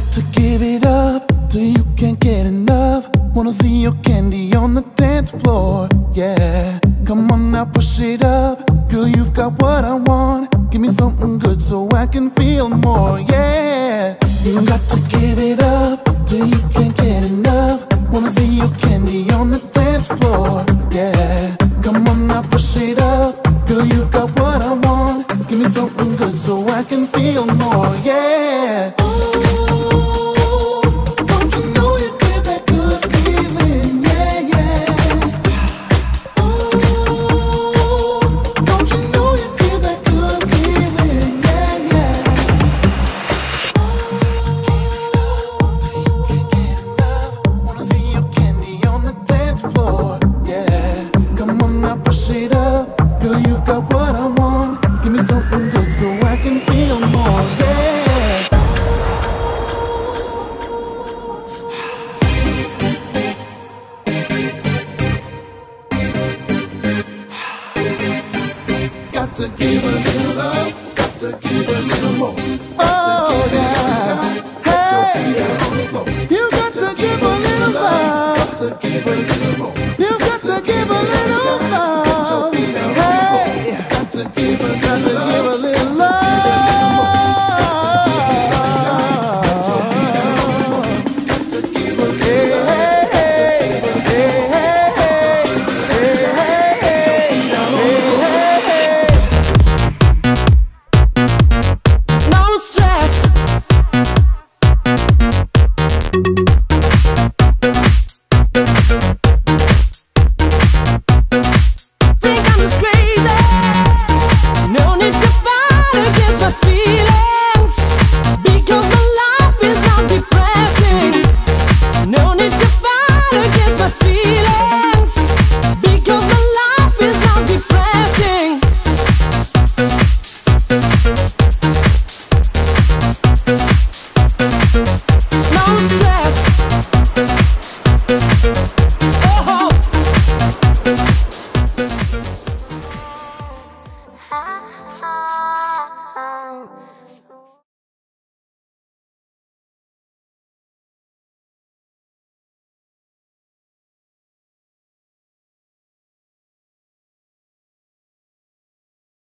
got to give it up till you can't get enough. Wanna see your candy on the dance floor, yeah. Come on now, push it up. Girl, you've got what I want. Give me something good so I can feel more, yeah. You got to give it up till you can't get enough. Wanna see your candy on the dance floor, yeah. Come on now, push it up. Girl, you've got what I want. Give me something good so I can feel more, yeah. Feel more, yeah. Got to give a little love, got to give Thank